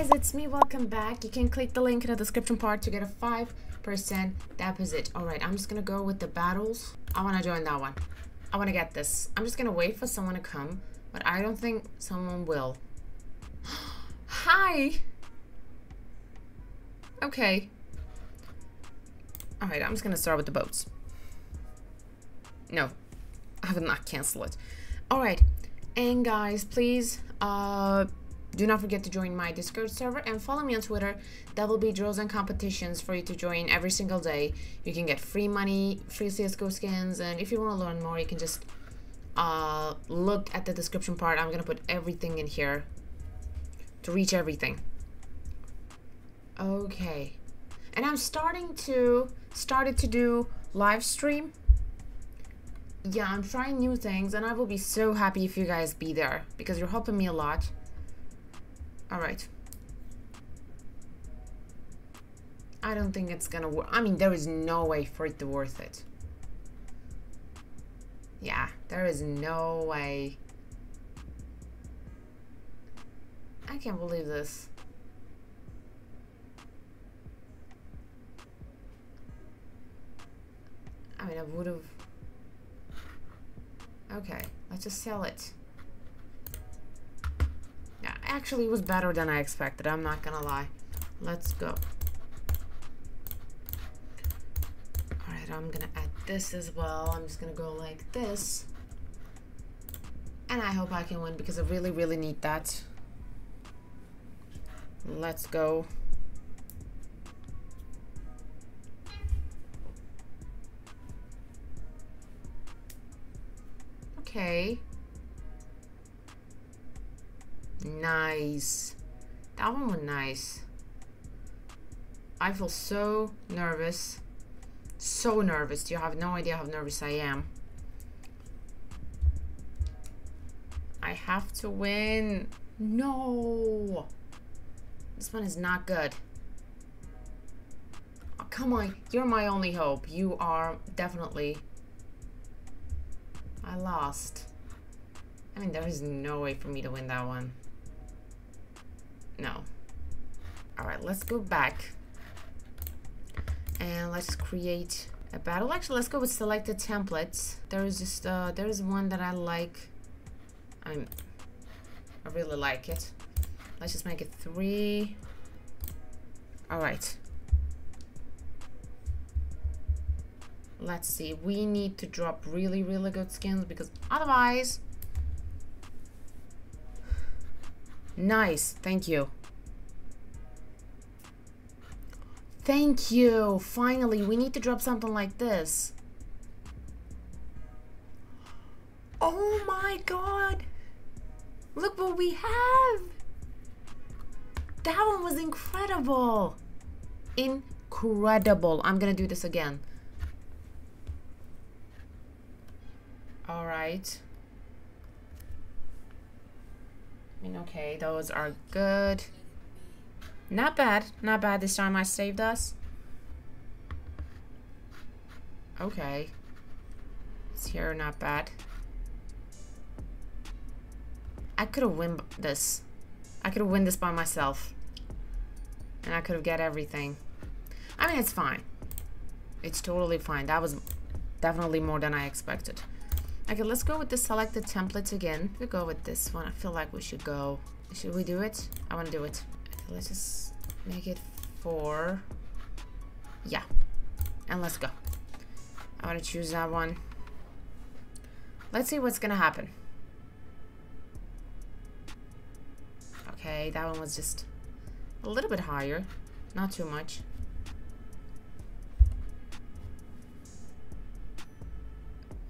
guys, it's me. Welcome back. You can click the link in the description part to get a 5% deposit. Alright, I'm just gonna go with the battles. I wanna join that one. I wanna get this. I'm just gonna wait for someone to come, but I don't think someone will. Hi! Okay. Alright, I'm just gonna start with the boats. No, I will not cancel it. Alright, and guys, please, uh, do not forget to join my Discord server and follow me on Twitter. There will be draws and competitions for you to join every single day. You can get free money, free CSGO skins, and if you want to learn more, you can just uh, look at the description part. I'm gonna put everything in here to reach everything. Okay. And I'm starting to started to do live stream. Yeah, I'm trying new things and I will be so happy if you guys be there because you're helping me a lot. Alright. I don't think it's gonna work. I mean, there is no way for it to worth it. Yeah, there is no way. I can't believe this. I mean, I would have... Okay, let's just sell it. Actually was better than I expected, I'm not gonna lie. Let's go. Alright, I'm gonna add this as well. I'm just gonna go like this. And I hope I can win because I really, really need that. Let's go. Okay. Nice. That one was nice. I feel so nervous. So nervous. You have no idea how nervous I am. I have to win. No. This one is not good. Oh, come on. You're my only hope. You are definitely I lost. I mean, there is no way for me to win that one. No. Alright, let's go back. And let's create a battle. Actually, let's go with selected templates. There is just, uh, there is one that I like. I'm, I really like it. Let's just make it three. Alright. Let's see. We need to drop really, really good skins because otherwise... Nice. Thank you. Thank you. Finally, we need to drop something like this. Oh my god. Look what we have. That one was incredible. Incredible. I'm gonna do this again. All right. I mean, okay, those are good. Not bad. Not bad this time I saved us. Okay. It's here, not bad. I could have win this. I could have win this by myself. And I could have get everything. I mean, it's fine. It's totally fine. That was definitely more than I expected. Okay, let's go with the selected templates again. We go with this one. I feel like we should go. Should we do it? I want to do it. Okay, let's just make it four. Yeah. And let's go. I want to choose that one. Let's see what's going to happen. Okay, that one was just a little bit higher. Not too much.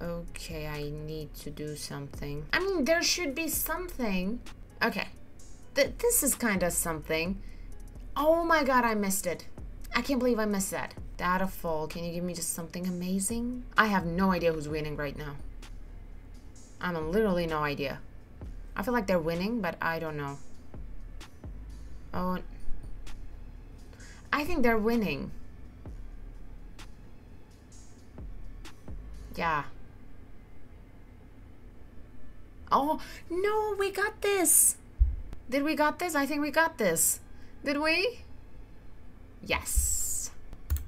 Okay, I need to do something. I mean, there should be something. Okay. Th this is kind of something. Oh my god, I missed it. I can't believe I missed that. Data fall. Can you give me just something amazing? I have no idea who's winning right now. I'm literally no idea. I feel like they're winning, but I don't know. Oh. I think they're winning. Yeah. Oh, no, we got this. Did we got this? I think we got this. Did we? Yes.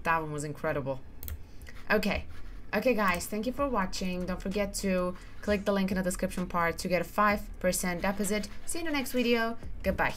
That one was incredible. Okay. Okay, guys, thank you for watching. Don't forget to click the link in the description part to get a 5% deposit. See you in the next video. Goodbye.